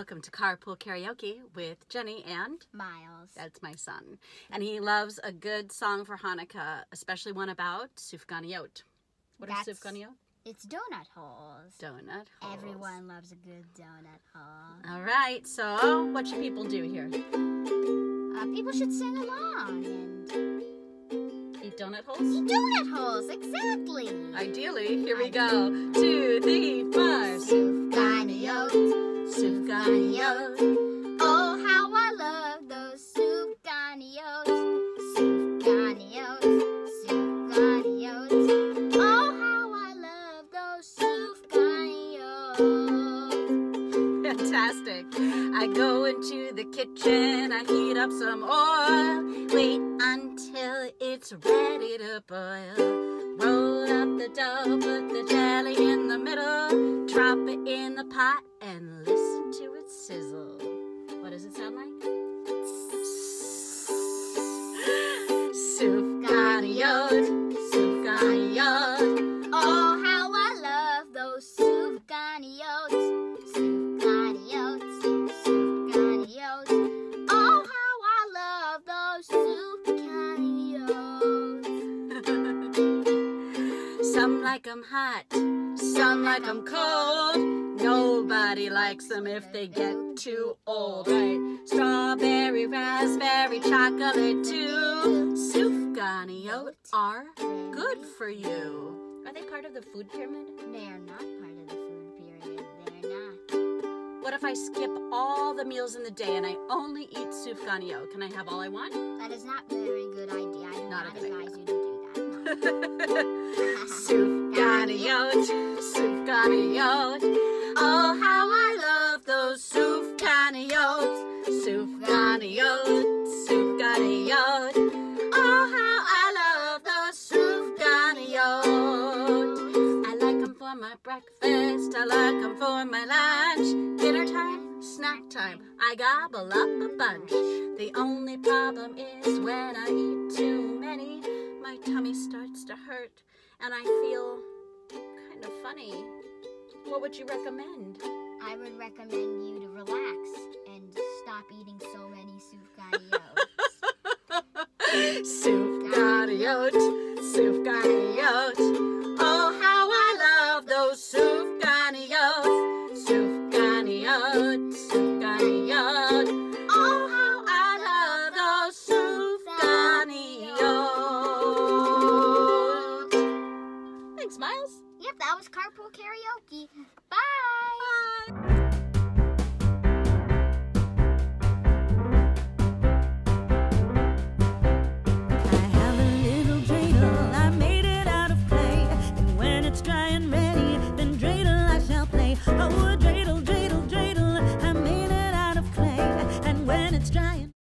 Welcome to Carpool Karaoke with Jenny and Miles. that's my son. And he loves a good song for Hanukkah, especially one about Sufganiyot. What are That's- Sufganiyot? It's donut holes. Donut holes. Everyone loves a good donut hole. All right, so what should people do here? Uh, people should sing along and Eat donut holes? eat donut holes. Exactly. Ideally, here we go. Two, three, I go into the kitchen, I heat up some oil, wait until it's ready to boil. Roll up the dough, put the jelly in the middle, drop it in the pot, and listen to it sizzle. What does it sound like? Some like 'em hot, some like 'em cold. Nobody likes them if they get too old, right? Strawberry, raspberry, chocolate too. Sufganiyot are good for you. Are they part of the food pyramid? They are not part of the food pyramid. They're not. What if I skip all the meals in the day and I only eat sufganiyot? Can I have all I want? That is not a very good idea. I do Not not, a good advise you to do that. Sufganiyot, Sufganiyot. Oh, how I love those sufganiyot, soup Sufganiyot, Sufganiyot, Sufganiyot. Oh, how I love those soup Sufganiyot. I like 'em for my breakfast, I like 'em for my lunch. Dinner time, snack time, I gobble up a bunch. The only problem is when I eat too and I feel kind of funny. What would you recommend? I would recommend you to relax and stop eating so many sufganiyot. Sufganiyot, Sufganiyot. Carpool karaoke. Bye.